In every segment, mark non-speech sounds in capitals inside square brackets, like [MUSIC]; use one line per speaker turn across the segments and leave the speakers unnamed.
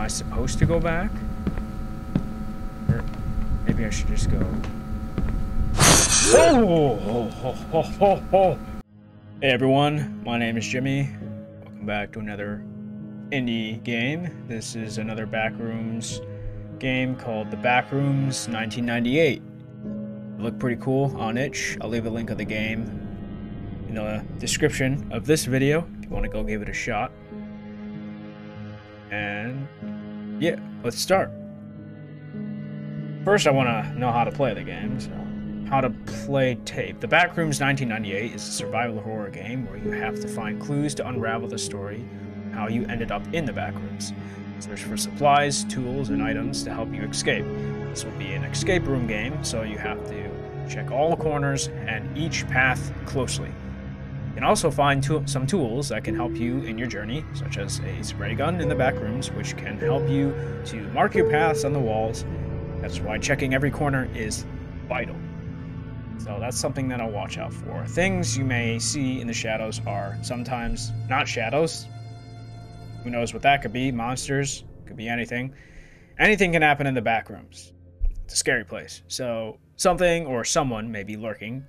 I supposed to go back? Or maybe I should just go... Oh, oh, oh, oh. Hey everyone, my name is Jimmy. Welcome back to another indie game. This is another Backrooms game called The Backrooms 1998. It looked pretty cool on itch. I'll leave a link of the game in the description of this video if you want to go give it a shot. And yeah, let's start. First, I want to know how to play the game, so how to play tape. The Backrooms 1998 is a survival horror game where you have to find clues to unravel the story, how you ended up in the backrooms. Search for supplies, tools, and items to help you escape. This will be an escape room game, so you have to check all the corners and each path closely. You can also find to some tools that can help you in your journey, such as a spray gun in the back rooms, which can help you to mark your paths on the walls. That's why checking every corner is vital. So that's something that I'll watch out for. Things you may see in the shadows are sometimes not shadows. Who knows what that could be? Monsters, could be anything. Anything can happen in the back rooms. It's a scary place. So something or someone may be lurking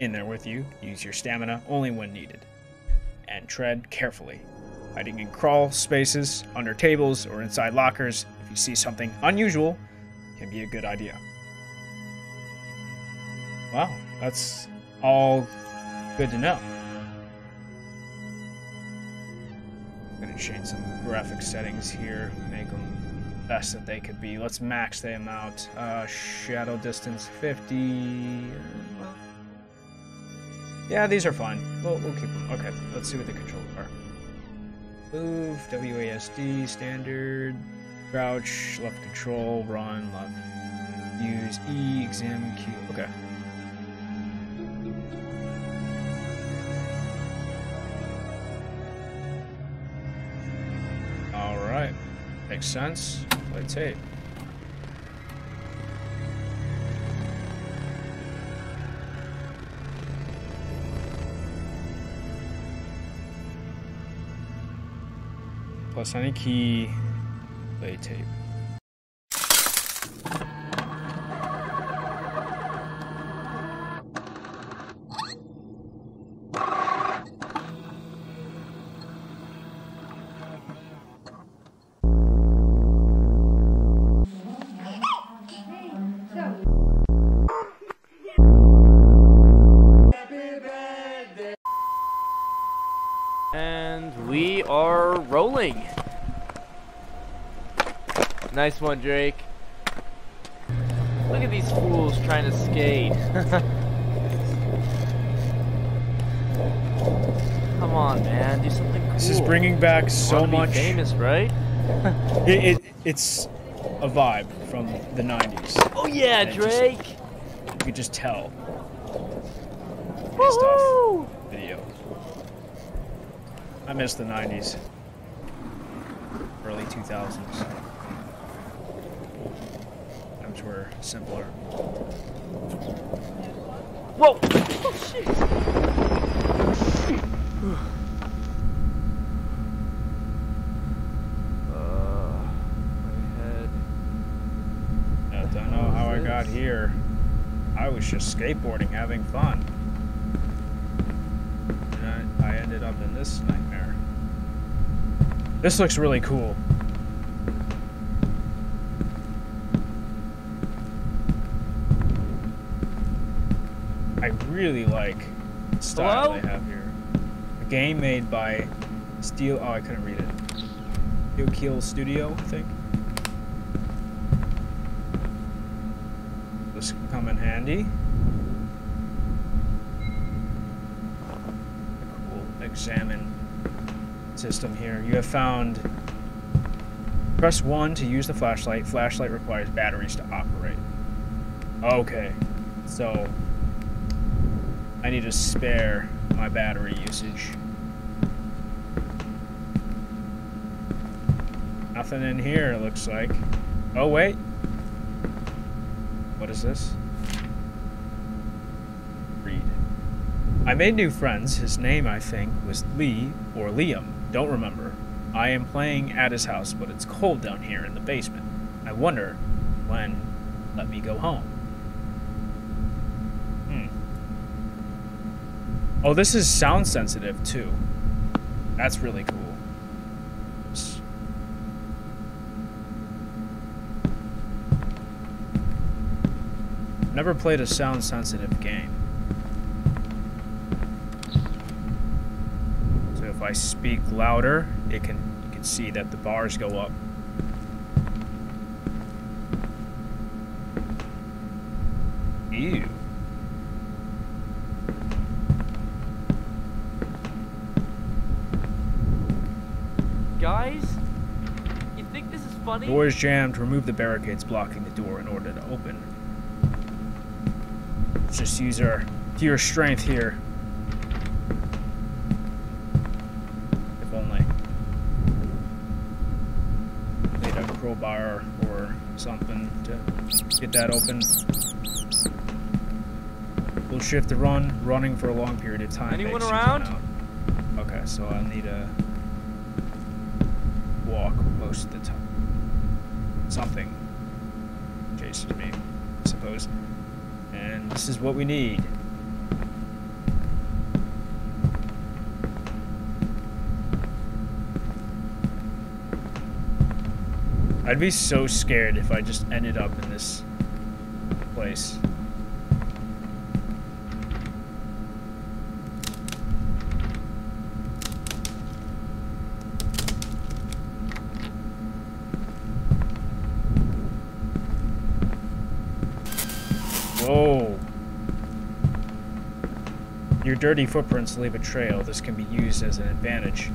in there with you. Use your stamina only when needed. And tread carefully. Hiding in crawl spaces, under tables, or inside lockers, if you see something unusual, can be a good idea. Wow, that's all good to know. I'm gonna change some graphic settings here, make them best that they could be. Let's max them out. Uh, shadow distance 50. Yeah, these are fine. We'll, we'll keep them. Okay, let's see what the controls are. Move, WASD, standard, crouch, left control, run, left. Use E, exam, Q. Okay. Alright. Makes sense. Play tape. Plus any key, play tape.
Rolling. Nice one, Drake. Look at these fools trying to skate. [LAUGHS] Come on, man, do something cool.
This is bringing back so much.
famous, right? [LAUGHS]
It, it it's a vibe from the '90s.
Oh yeah,
it just-
Drake.
You could just tell. Based off video. I miss the '90s, early 2000s. Times were simpler.
Whoa! Oh shit! uh, my head.
I don't know how I got here. I was just skateboarding, having fun. And I, I ended up in this nightmare. This looks really cool. I really like the style
Hello?
they have here. A game made by Steel. Oh, I couldn't read it. Steel Keel Studio, I think. This can come in handy. Cool. Examine system here. You have found. Press 1 to use the flashlight. Flashlight requires batteries to operate. Okay. So. I need to spare my battery usage. Nothing in here, it looks like. Oh, wait. What is this? Read. I made new friends. His name, I think, was Lee or Liam. Don't remember. I am playing at his house, but it's cold down here in the basement. I wonder when let me go home. Oh, this is sound sensitive too. That's really cool. Never played a sound sensitive game. So if I speak louder, it can you can see that the bars go up.
Guys, you think this is funny?
Door is jammed. Remove the barricades blocking the door in order to open. Let's just use our your strength here. If only. Need a crowbar or something to get that open. We'll shift to run, running for a long period of time.
Anyone around?
Okay, so I need a walk most of the time. Something chases me, I suppose. And this is what we need. I'd be so scared if I just ended up in this place. Whoa. Your dirty footprints leave a trail. This can be used as an advantage.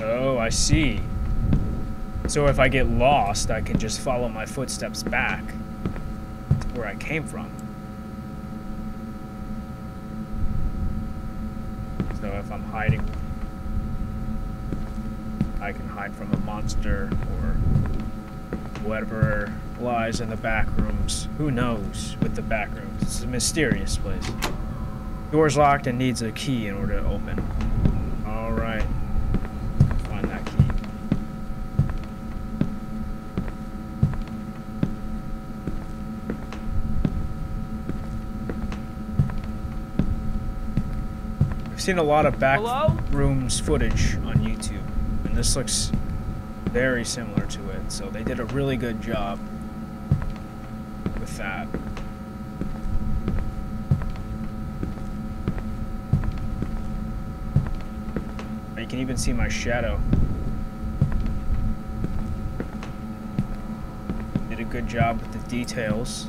Oh, I see. So if I get lost, I can just follow my footsteps back to where I came from. So if I'm hiding, I can hide from a monster whatever lies in the back rooms. Who knows with the back rooms? It's a mysterious place. Door's locked and needs a key in order to open. Alright. Find that key. I've seen a lot of back
Hello?
rooms footage on YouTube, and this looks very similar to it. So they did a really good job with that. You can even see my shadow. Did a good job with the details.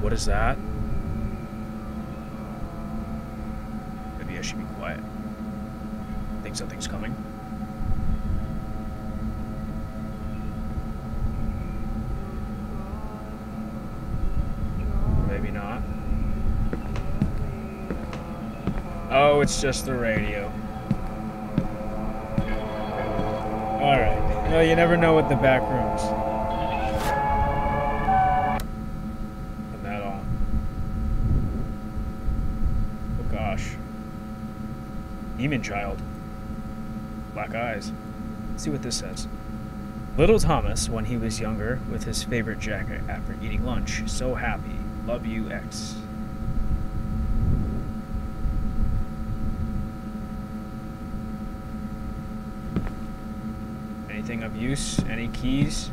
What is that? Maybe I should be quiet. Think something's coming. Maybe not. Oh, it's just the radio. Alright. No, you never know with the back rooms. Put that on. Oh gosh. Demon child. Black eyes. Let's see what this says. Little Thomas, when he was younger, with his favorite jacket after eating lunch. So happy. Love you, X. Anything of use? Any keys?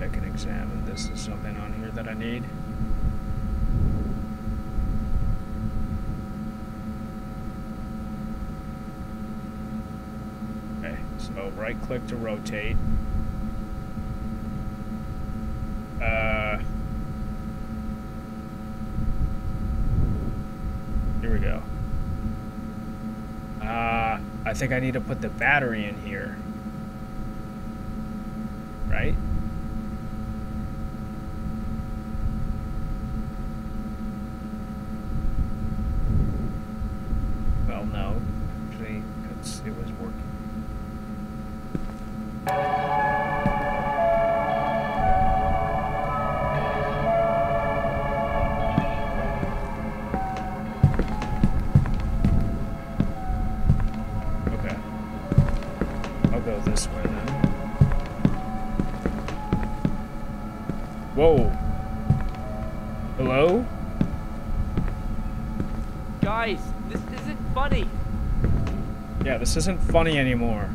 I can examine this. Is something on here that I need? Okay, so right click to rotate. Uh, here we go. Uh, I think I need to put the battery in here. Hello?
Guys, this isn't funny.
Yeah, this isn't funny anymore.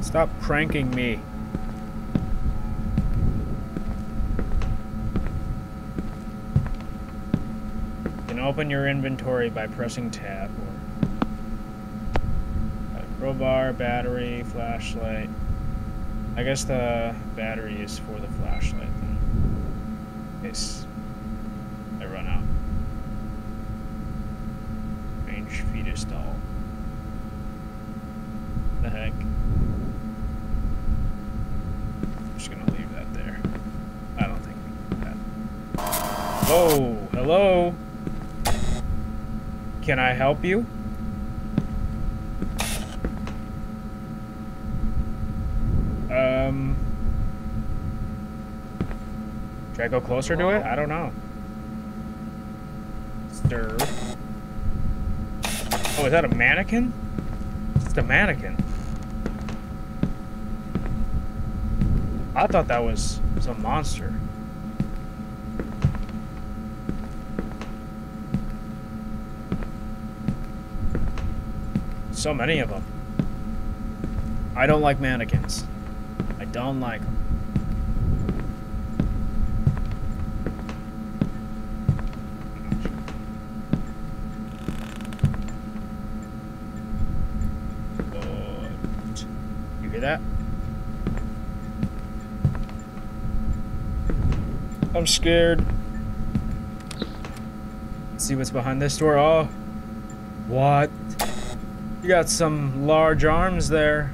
Stop pranking me. You can open your inventory by pressing tab crowbar, battery, flashlight. I guess the battery is for the flashlight then. In case I run out. Range fetus doll. The heck? I'm just gonna leave that there. I don't think we need that. Whoa! Hello? Can I help you? Um. Should I go closer to it? I don't know. Stir. Oh, is that a mannequin? It's a mannequin. I thought that was some monster. So many of them. I don't like mannequins. Don't like them. You hear that? I'm scared. Let's see what's behind this door. Oh. What? You got some large arms there.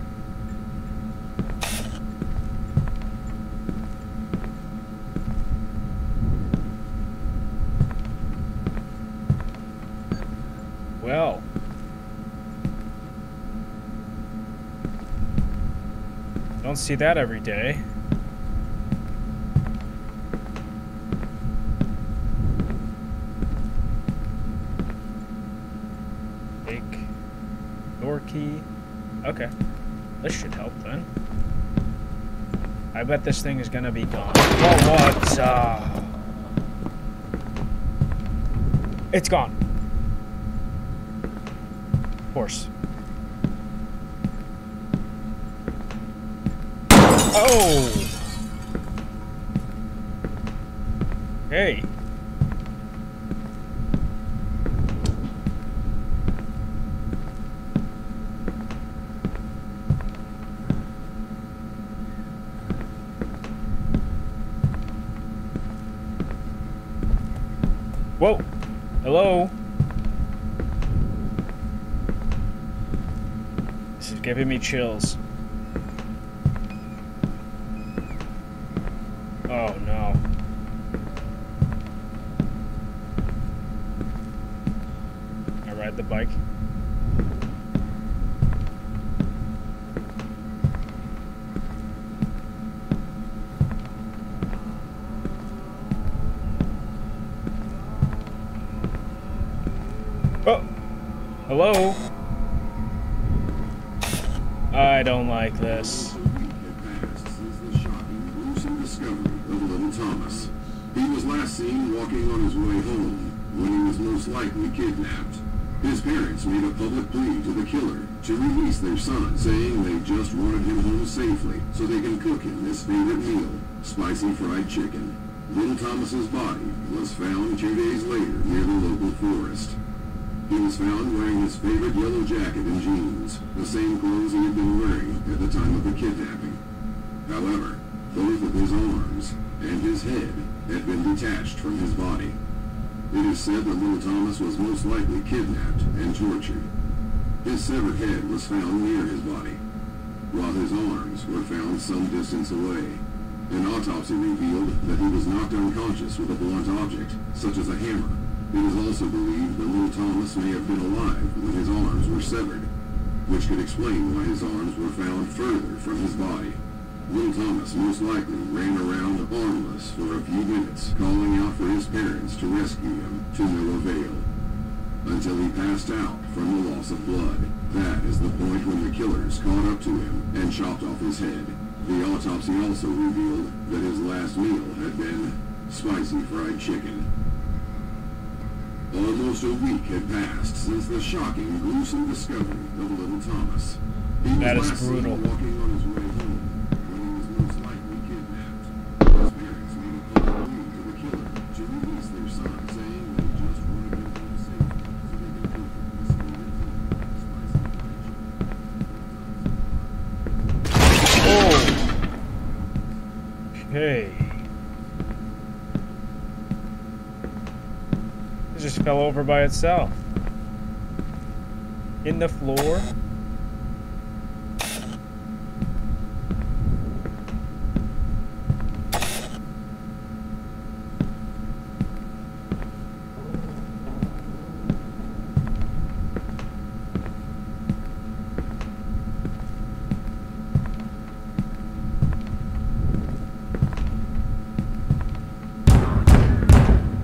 Well. Don't see that every day. Take door key. Okay. This should help then. I bet this thing is gonna be gone. Oh, what? Uh... It's gone. Of course. Oh! Hey. Whoa. Hello. This is giving me chills. Oh no. I ride the bike. Oh, hello. I don't like this.
Thomas. He was last seen walking on his way home when he was most likely kidnapped. His parents made a public plea to the killer to release their son, saying they just wanted him home safely so they can cook him his favorite meal, spicy fried chicken. Little Thomas's body was found two days later near the local forest. He was found wearing his favorite yellow jacket and jeans, the same clothes he had been wearing at the time of the kidnapping. However, both of his arms and his head had been detached from his body. It is said that little Thomas was most likely kidnapped and tortured. His severed head was found near his body, while his arms were found some distance away. An autopsy revealed that he was knocked unconscious with a blunt object, such as a hammer. It is also believed that little Thomas may have been alive when his arms were severed, which could explain why his arms were found further from his body. Little Thomas most likely ran around armless for a few minutes, calling out for his parents to rescue him, to no avail. Until he passed out from the loss of blood. That is the point when the killers caught up to him and chopped off his head. The autopsy also revealed that his last meal had been spicy fried chicken. Almost a week had passed since the shocking, gruesome discovery of little Thomas. He was
That is brutal.
walking on his way home when he was most likely kidnapped. His parents made a public plea to the killer to release their son, saying they just wanted him home safe so they could cook this spicy fried chicken.
Oh. Okay. It just fell over by itself. In the floor.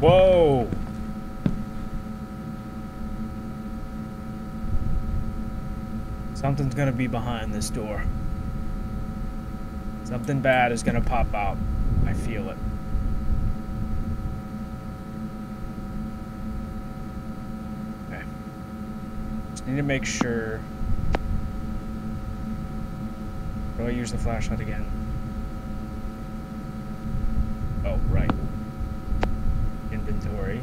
Whoa. Something's gonna be behind this door. Something bad is gonna pop out. I feel it. Okay. Just need to make sure. Do I use the flashlight again? Oh, right. Inventory.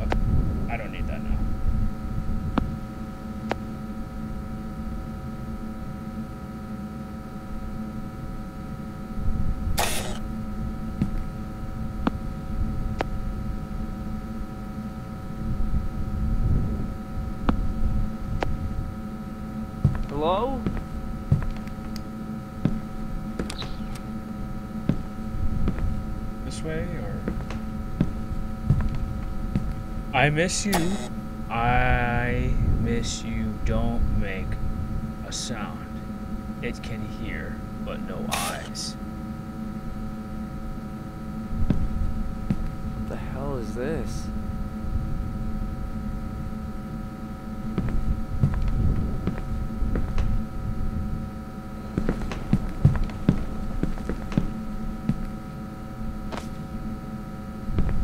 Okay, I don't need that now.
Hello?
This way or I miss you. I miss you. Don't make a sound. It can hear, but no eyes.
What the hell is this?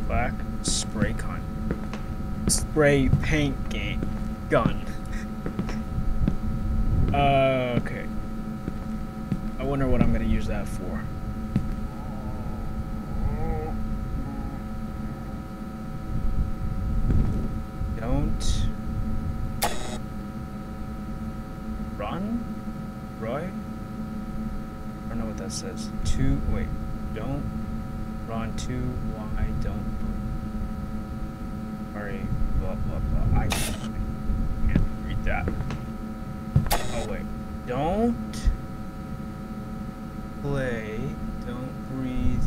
Black spray gun. Spray paint gun. [LAUGHS] uh, okay. I wonder what I'm gonna use that for. Don't run, Roy. I don't know what that says. Two. Wait. Don't run too wide. Don't. Sorry. Blah blah blah. I can't read that. Oh wait. Don't play. Don't breathe.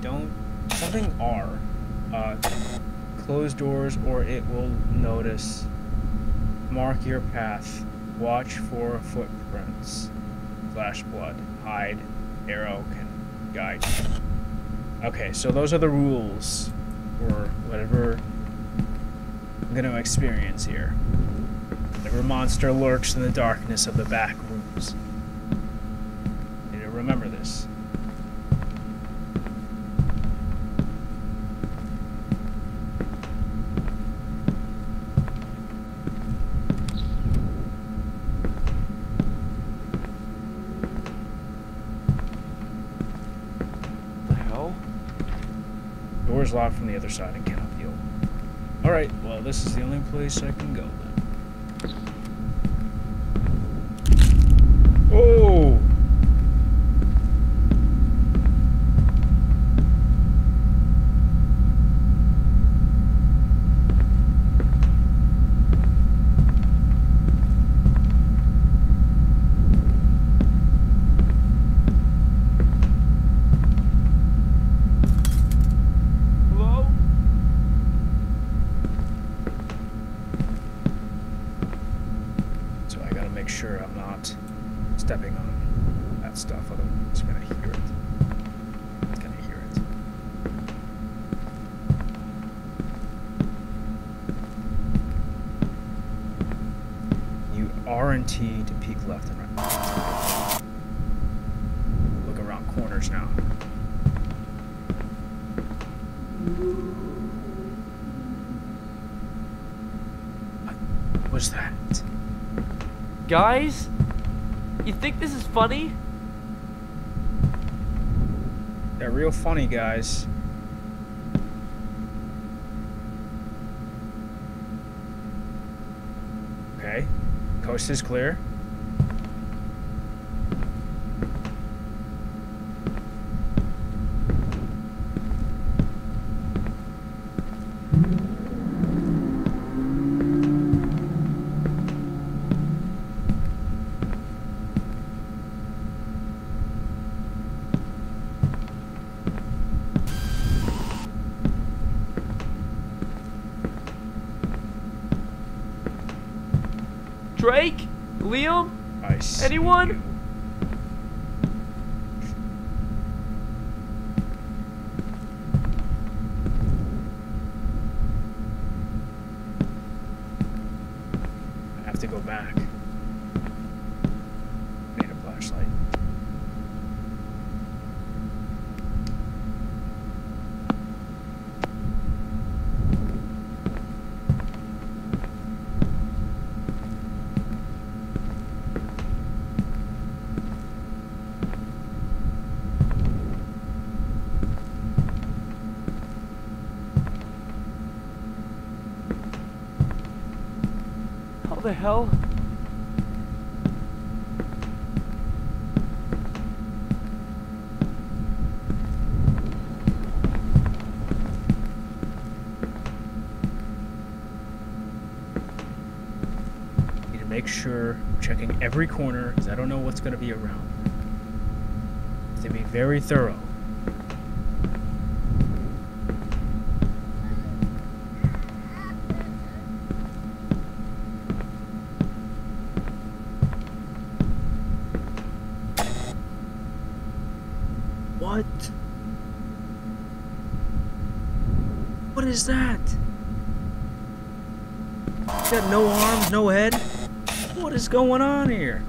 Don't. Something R. Uh, close doors or it will notice. Mark your path. Watch for footprints. Flash blood. Hide. Arrow can guide. Okay, so those are the rules for whatever I'm going to experience here. Whatever monster lurks in the darkness of the back rooms. Need to remember this.
The hell?
Door's locked from the other side and cannot be opened. Alright, well, this is the only place I can go then. Oh! stepping on that stuff, otherwise it's gonna hear it. It's gonna hear it. You R and T to peek left and right. Look around corners now. What was that?
Guys, you think this is funny?
They're real funny, guys. Okay. Coast is clear.
Drake? Liam?
I see
Anyone?
you. I have to go back. Need a flashlight.
How the hell?
Need to make sure I'm checking every corner because I don't know what's going to be around. To be very thorough. What? What is that? Got no arms, no head. What is going on here?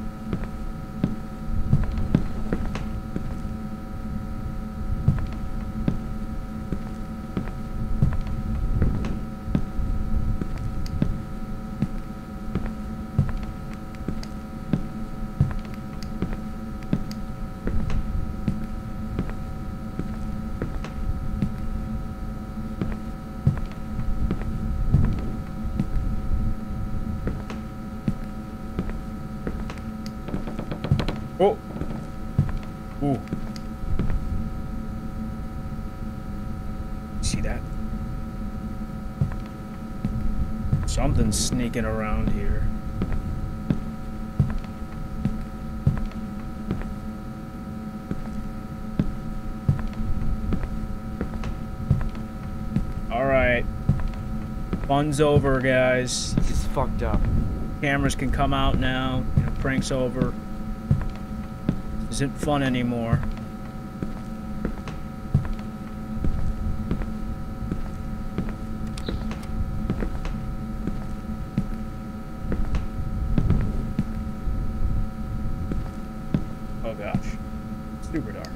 Oh. Ooh. See that? Something's sneaking around here. All right. Fun's over, guys.
This is fucked up.
Cameras can come out now. Prank's over. Isn't fun anymore. Oh gosh. Super dark.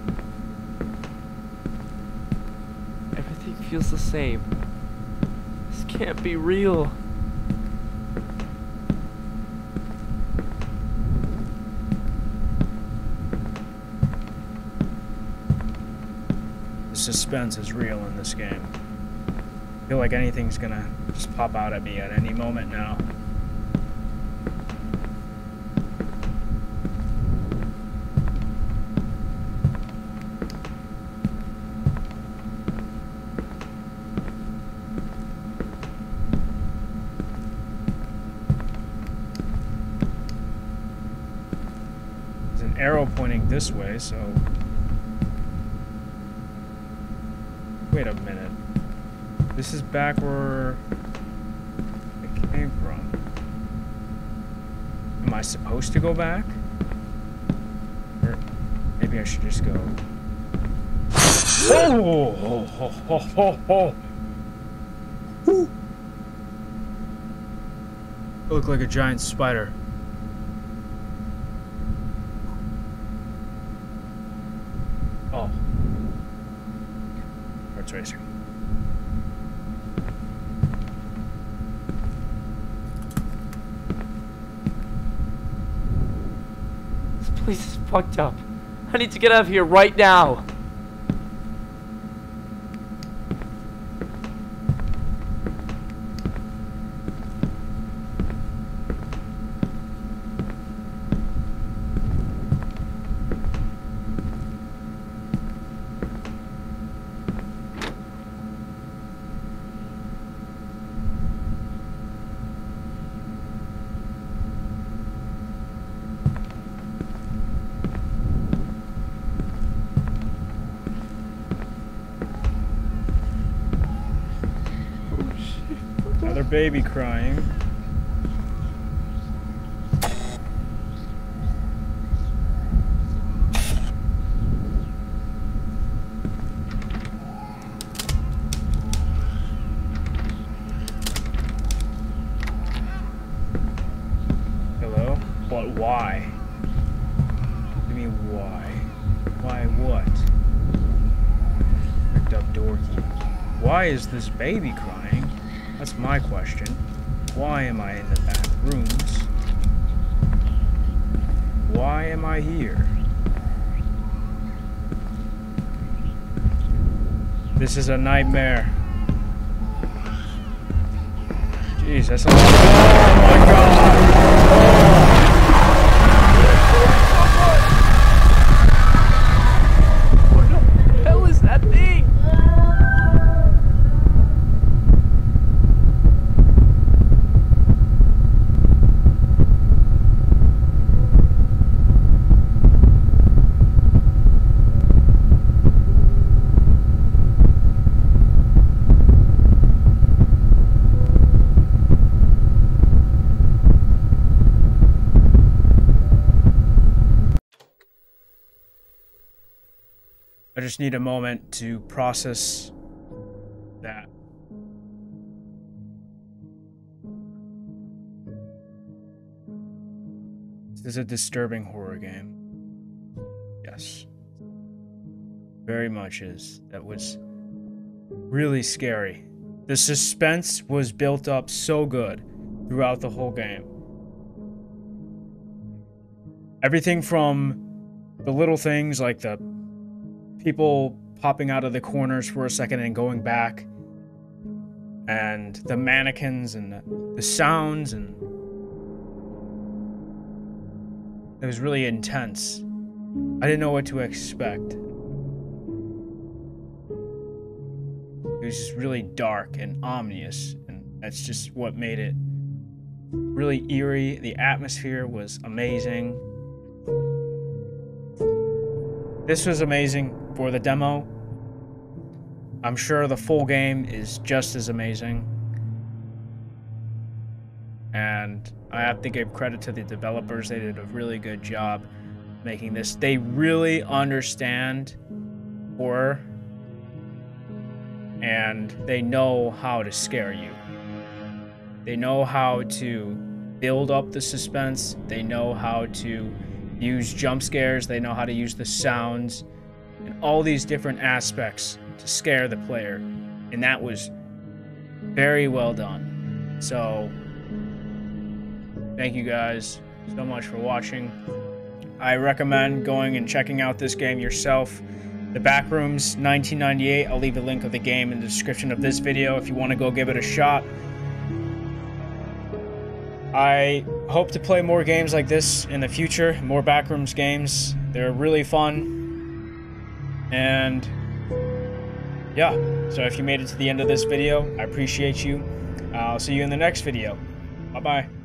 Everything feels the same. This can't be real.
The suspense is real in this game. I feel like anything's gonna just pop out at me at any moment now. There's an arrow pointing this way, so Wait a minute. This is back where it came from. Am I supposed to go back? Maybe I should just go. I look like a giant spider. Oh. Hearts racing.
This place is fucked up. I need to get out of here right now.
Another baby crying. Hello? But why? I mean, why? Why what? Picked up door key. Why is this baby crying? Why am I in the back rooms? Why am I here? This is a nightmare. Jeez, that's a lot. Oh my god!
What the hell is that thing?
I just need a moment to process that. This is a disturbing horror game. Yes. Very much is. That was really scary. The suspense was built up so good throughout the whole game. Everything from the little things like the people popping out of the corners for a second and going back. And the mannequins and the, sounds and it was really intense. I didn't know what to expect. It was just really dark and ominous and that's just what made it really eerie. The atmosphere was amazing this was amazing for the demo. I'm sure the full game is just as amazing. And I have to give credit to the developers. They did a really good job making this. They really understand horror and they know how to scare you. They know how to build up the suspense. They know how to use jump scares, they know how to use the sounds and all these different aspects to scare the player. And that was very well done. So, thank you guys so much for watching. I recommend going and checking out this game yourself. The Backrooms 1998. I'll leave a link of the game in the description of this video if you want to go give it a shot. I hope to play more games like this in the future, more Backrooms games. They're really fun. And yeah, so if you made it to the end of this video, I appreciate you. I'll see you in the next video. Bye-bye.